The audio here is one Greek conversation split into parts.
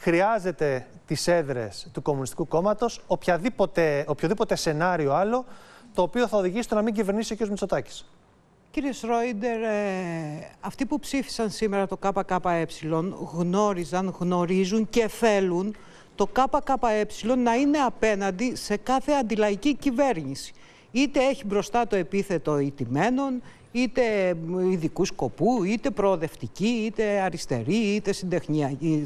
χρειάζεται τις έδρες του Κομμουνιστικού Κόμματος, οποιαδήποτε, οποιοδήποτε σενάριο άλλο, το οποίο θα οδηγήσει στο να μην κυβερνήσει ο κ. Μητσοτάκης. Κύριε Σρόιντερ, ε, αυτοί που ψήφισαν σήμερα το ΚΚΕ γνώριζαν, γνωρίζουν και θέλουν το ΚΚΕ να είναι απέναντι σε κάθε αντιλαϊκή κυβέρνηση. Είτε έχει μπροστά το επίθετο ηττημένων, είτε ειδικούς σκοπού, είτε προοδευτική, είτε αριστερή, είτε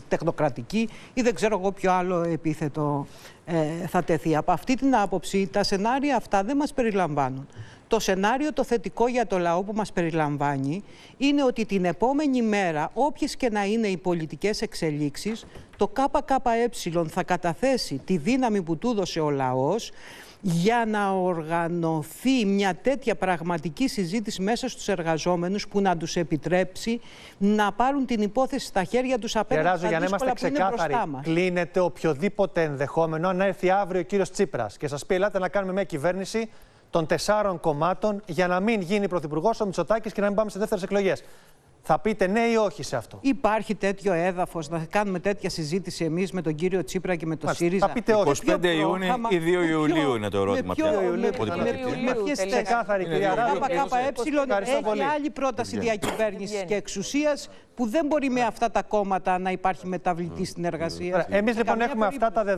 τεχνοκρατική ή δεν ξέρω εγώ ποιο άλλο επίθετο ε, θα τεθεί. Από αυτή την άποψη τα σενάρια αυτά δεν μας περιλαμβάνουν. Το σενάριο το θετικό για το λαό που μας περιλαμβάνει είναι ότι την επόμενη μέρα, όποιες και να είναι οι πολιτικές εξελίξεις, το ΚΚΕ θα καταθέσει τη δύναμη που του έδωσε ο λαός για να οργανωθεί μια τέτοια πραγματική συζήτηση μέσα στους εργαζόμενους που να τους επιτρέψει να πάρουν την υπόθεση στα χέρια τους απέναντι στα για να είμαστε ξεκάθαροι, κλείνεται οποιοδήποτε ενδεχόμενο. Να έρθει αύριο ο κύριος Τσίπρας και σας πει ελάτε να κάνουμε μια κυβέρνηση των τεσσάρων κομμάτων για να μην γίνει πρωθυπουργός ο Μητσοτάκης και να μην πάμε σε δεύτερες εκλογές. Θα πείτε ναι ή όχι σε αυτό; Υπάρχει τέτοιο έδαφος να κάνουμε τέτοια συζήτηση εμείς με τον κύριο Τσίπρα και με τον ΣΥΡΙΖΑ. Θα πείτε όχι. 25 Ιούνιου ή 2 Ιουλίου είναι το ερώτημα. Με ποιες θέσεις; Ξεκάθαρη κυρία έχει άλλη πρόταση διακυβέρνησης και εξουσίας που δεν μπορεί με αυτά τα κόμματα να υπάρχει μεταβλητή συνεργασία. Εμείς λοιπόν έχουμε αυτά τα δεδομένα.